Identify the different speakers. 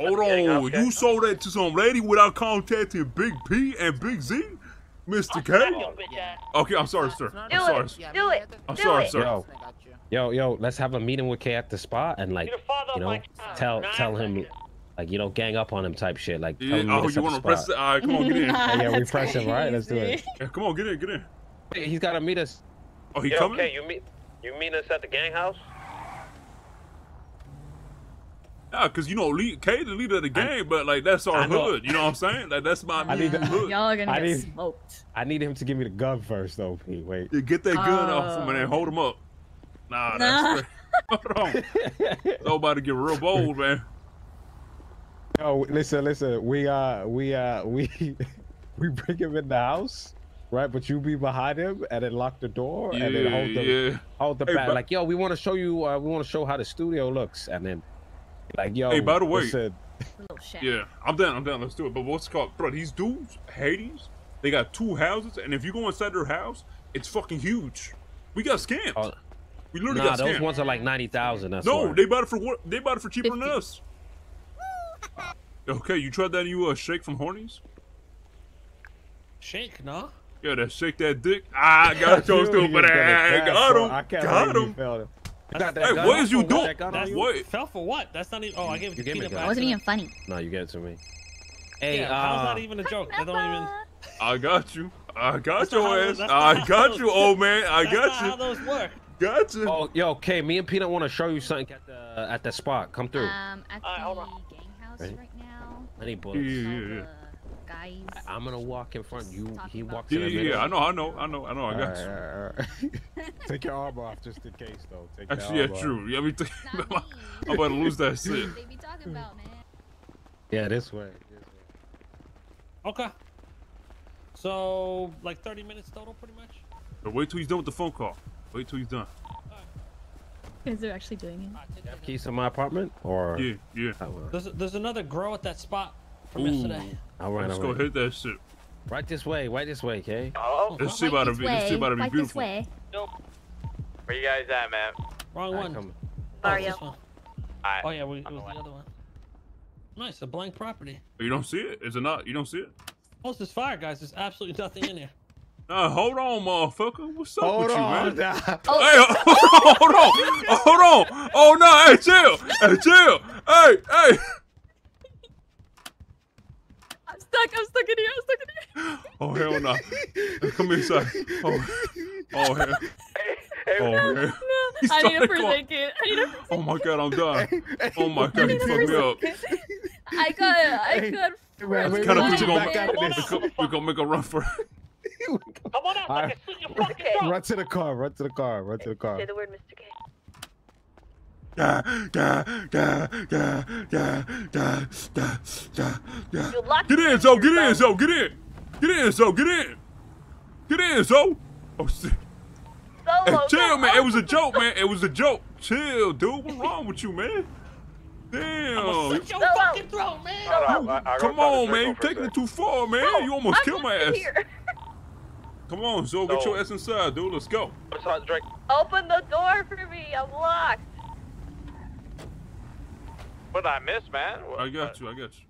Speaker 1: Hold on, you sold that to some lady without contacting Big P and Big Z, Mister K. Okay, I'm sorry, sir. I'm
Speaker 2: Do
Speaker 1: sorry.
Speaker 2: it.
Speaker 1: sir.
Speaker 2: Do it.
Speaker 1: I'm
Speaker 2: Do
Speaker 1: sorry,
Speaker 2: it.
Speaker 1: sir.
Speaker 3: Yo, yo, yo, let's have a meeting with K at the spot and like, you know, tell tell him, like, you know, gang up on him type shit. Like, tell
Speaker 1: Yeah,
Speaker 3: him
Speaker 1: oh,
Speaker 3: meet
Speaker 1: you want to press it? All right, come on, get in.
Speaker 3: Yeah, yeah, we press him, right? Let's do it.
Speaker 1: Yeah, come on, get in, get in.
Speaker 3: He's got to meet us.
Speaker 1: Oh, he
Speaker 4: yeah,
Speaker 1: coming?
Speaker 4: okay, you meet you meet us at the gang house?
Speaker 1: Yeah, cause you know, lead, K the leader of the game, but like that's our hood. You know what I'm saying? Like that's my
Speaker 3: I need to-
Speaker 1: hood.
Speaker 5: Y'all are gonna
Speaker 3: I
Speaker 5: get
Speaker 3: need-
Speaker 5: smoked.
Speaker 3: I need him to give me the gun first, though. P. Wait.
Speaker 1: Yeah, get that gun off him and then
Speaker 5: Oh.
Speaker 1: hold him up. Nah,
Speaker 5: Nah.
Speaker 1: that's Hold on. It's all about to get real bold, man.
Speaker 3: Yo, listen, listen. We uh, we uh, we we bring him in the house, right? But you be behind him and then lock the door and then hold the
Speaker 1: yeah.
Speaker 3: hold the
Speaker 1: Hey,
Speaker 3: back. Like, yo, we want to show you. Uh, we want to show how the studio looks, and then like, yo.
Speaker 1: Hey, by the way-
Speaker 3: listen,
Speaker 1: Yeah, I'm down. I'm down. Let's do it. But what's called, bro? These dudes, Hades, they got two houses, and if you go inside their house, it's fucking huge. We got scammed.
Speaker 3: Oh,
Speaker 1: we literally
Speaker 3: nah,
Speaker 1: got
Speaker 3: those
Speaker 1: scammed.
Speaker 3: ones are like ninety thousand.
Speaker 1: No,
Speaker 3: why.
Speaker 1: they bought it for what? They bought it for cheaper than us. Okay, you tried that new uh, shake from Horny's?
Speaker 6: Shake, no?
Speaker 1: Yeah, that shake that dick. I got
Speaker 3: knew
Speaker 1: your
Speaker 3: he
Speaker 1: stupid
Speaker 3: was gonna
Speaker 1: ass.
Speaker 3: crash,
Speaker 1: Got him.
Speaker 3: I can't
Speaker 1: Got
Speaker 3: believe
Speaker 1: him.
Speaker 3: Failed him. You got that
Speaker 1: Hey,
Speaker 3: gun
Speaker 1: what
Speaker 3: off
Speaker 1: is you doing?
Speaker 3: that gun on
Speaker 6: That's
Speaker 3: you?
Speaker 1: What?
Speaker 6: Fell for what? That's not even. Oh, I gave it
Speaker 3: You
Speaker 6: to
Speaker 3: gave me
Speaker 6: Keita
Speaker 3: the
Speaker 6: by
Speaker 3: gun.
Speaker 5: It wasn't even funny.
Speaker 3: No, you get it to me. Hey,
Speaker 6: Yeah, how's
Speaker 3: uh,
Speaker 6: that even a joke? That don't even.
Speaker 1: I got you. I got
Speaker 6: That's
Speaker 1: your
Speaker 6: how-
Speaker 1: ass. I got
Speaker 6: how
Speaker 1: you, old man. I
Speaker 6: That's not
Speaker 1: got
Speaker 6: how
Speaker 1: you.
Speaker 6: those work.
Speaker 1: Got you.
Speaker 3: Oh, yo, okay. Me and Peanut want to show you something at the at the spot. Come through.
Speaker 5: Um, at
Speaker 6: Alright, hold
Speaker 5: the gang house
Speaker 3: Ready?
Speaker 5: right now.
Speaker 3: I need bullets.
Speaker 1: yeah,
Speaker 5: All
Speaker 1: yeah.
Speaker 5: the guys.
Speaker 3: I- I'm gonna walk in front. You, he walks
Speaker 1: Yeah,
Speaker 3: in the
Speaker 1: yeah,
Speaker 3: middle.
Speaker 1: yeah. I know, I know, I know, I know. I got
Speaker 3: Alright,
Speaker 1: you.
Speaker 3: alright, alright. Take your arm off just in case, though. Take your
Speaker 1: Actually, yeah,
Speaker 3: off.
Speaker 1: true. Yeah, me think
Speaker 5: Not
Speaker 1: I'm about to lose that shit.
Speaker 5: They be talking about, man.
Speaker 3: Yeah, this way. This way.
Speaker 6: Okay. So, like 30 minutes total, pretty much?
Speaker 1: But wait till he's done with the phone call. Wait till he's done.
Speaker 5: You guys are actually doing it.
Speaker 6: Alright, take care.
Speaker 3: Keys to my apartment, or
Speaker 1: Yeah, yeah.
Speaker 6: There's, there's another grow at that spot from
Speaker 1: Ooh.
Speaker 6: yesterday.
Speaker 3: All right,
Speaker 1: Let's
Speaker 3: all
Speaker 1: go
Speaker 3: right.
Speaker 1: hit that shit.
Speaker 3: Right this way. Right this way, okay?
Speaker 4: Oh,
Speaker 1: Let's see about to be. Let's see about to be
Speaker 5: Right this
Speaker 1: beautiful.
Speaker 5: way.
Speaker 4: where you guys at, man?
Speaker 6: Wrong
Speaker 3: Alright,
Speaker 6: one.
Speaker 3: come.
Speaker 6: Oh,
Speaker 2: Mario.
Speaker 6: this one. Oh, yeah, we, it was
Speaker 4: the
Speaker 6: the other one. Nice, a blank property.
Speaker 1: You don't see it? Is it not? You don't see it?
Speaker 6: Oh, this fire, guys. There's absolutely nothing in here.
Speaker 1: Nah, hold on, motherfucker. What's up
Speaker 3: Hold
Speaker 1: with you,
Speaker 3: on.
Speaker 1: man?
Speaker 3: nah.
Speaker 1: Hey, oh. hold on, hold on, hold on. Oh no, hey, chill, hey, chill, hey, hey.
Speaker 5: I'm stuck. I'm stuck in here. I'm stuck in here.
Speaker 1: Oh hell no. Come inside. Oh, oh hell. Oh hell.
Speaker 5: No,
Speaker 1: He's
Speaker 5: I need a
Speaker 1: to
Speaker 5: first aid kit. I need a first
Speaker 1: Oh my god, I'm done. Oh my god, you fucked me up.
Speaker 5: first aid kit. I got. I got.
Speaker 3: Wait, wait,
Speaker 5: first
Speaker 1: Kinda
Speaker 3: wait,
Speaker 1: you
Speaker 3: get
Speaker 1: on-
Speaker 3: back out of
Speaker 6: Come on
Speaker 3: this.
Speaker 6: out.
Speaker 1: We're gonna- We're gonna make a run for it.
Speaker 6: Come on out,
Speaker 3: Alright.
Speaker 6: like a your fucking truck.
Speaker 3: Run to the car. Run to the car. Run to the car.
Speaker 2: Say the word, Mr.
Speaker 1: Get in, Zo! Get in,
Speaker 2: Zo!
Speaker 1: Get in! Get in, Zo! Get in! Get in, Zo! Oh, shit. Hey, chill, man. It was a joke, man. It was a joke. Chill, dude. What's wrong with you, man? Damn.
Speaker 6: I'm your
Speaker 2: Solo.
Speaker 6: fucking throat, man.
Speaker 4: You, I, I
Speaker 1: come on, man.
Speaker 4: You're
Speaker 1: taking it too far, man. You almost
Speaker 2: I
Speaker 1: killed my ass. Come on, Zo. Get your ass inside, dude. Let's go.
Speaker 2: Open the door for me. I'm locked.
Speaker 4: What did I miss, man?
Speaker 1: I got you. I got you.